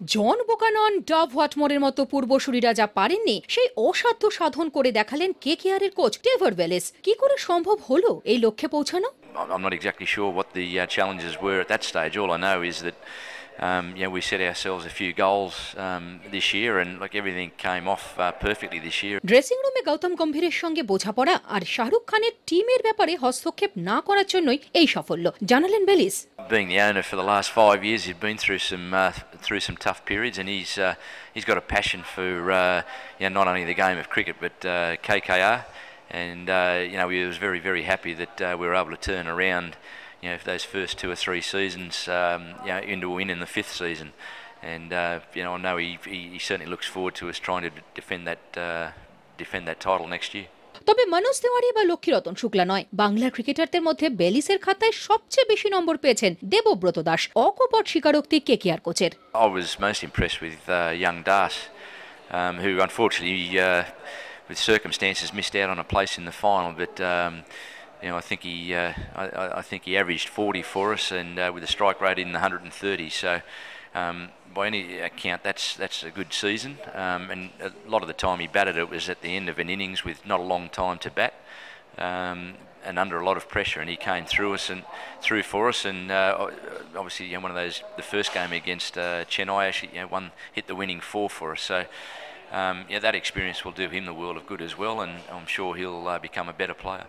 জন বোকানন, Dove হোয়াটমোরের মতো পূর্বসূরীরা যা পারেননি, সেই অসাধ্য সাধন করে দেখালেন কে কেয়ারের কোচ টেভার ভেলেস কি করে সম্ভব হলো এই লক্ষ্যে পৌঁছানো? I'm I'm not exactly sure what the uh, challenges were at that stage. All I know is that um, you know, we set ourselves a few goals um, this year, and like everything came off uh, perfectly this year. Dressing রুমে গৌতম গম্ভীরের সঙ্গে বোঝাপড়া আর শাহরুখ খানের টিমের ব্যাপারে হস্তক্ষেপ না করার জন্যই এই সাফল্য জানালেন বেলিস Being the owner for the last five years, he's been through some uh, through some tough periods, and he's uh, he's got a passion for uh, you know, not only the game of cricket but uh, KKR, And uh, you know he was very very happy that uh, we were able to turn around you know those first two or three seasons um, you know into a win in the fifth season, and uh, you know I know he, he he certainly looks forward to us trying to defend that uh, defend that title next year. তবে মনোজ তেওয়ারি বা লক্ষ্মীরতন শুক্লা নয় বাংলার ক্রিকেটারদের মধ্যে বেলিসের খাতায় সবচেয়ে বেশি নম্বর পেয়েছেন দেবব্রত দাস অকপট স্বীকারোক্তি কে কোচের I was most impressed with uh, young Das, um, who unfortunately, uh, with circumstances, missed out on a place in the final. But um, you know, I think he, uh, I, I- think he averaged 40 for us, and uh, with a strike rate in the 130. So, um, by any account, that's that's a good season. Um, and a lot of the time he batted it was at the end of an innings with not a long time to bat. Um, and under a lot of pressure, and he came through us and through for us, and uh, obviously, you know, one of those. The first game against uh, Chennai, actually, you know, one hit the winning four for us. So, um, yeah, that experience will do him the world of good as well, and I'm sure he'll uh, become a better player.